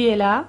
Qui est là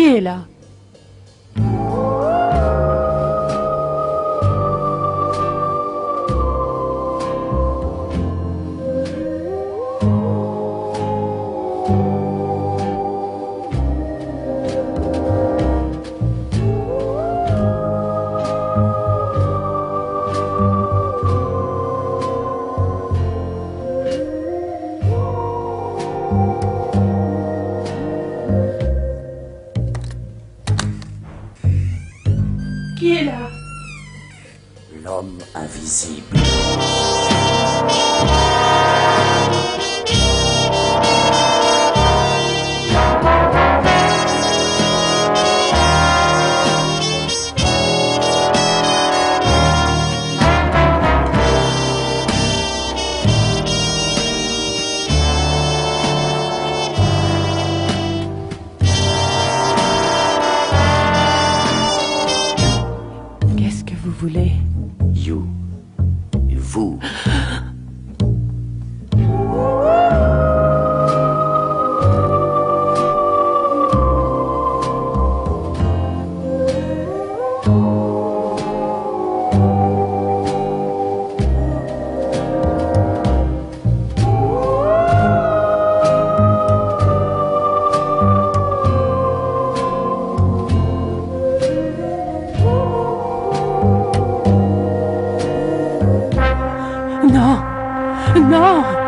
Qui Qui est là? L'homme invisible. Ah! No! No!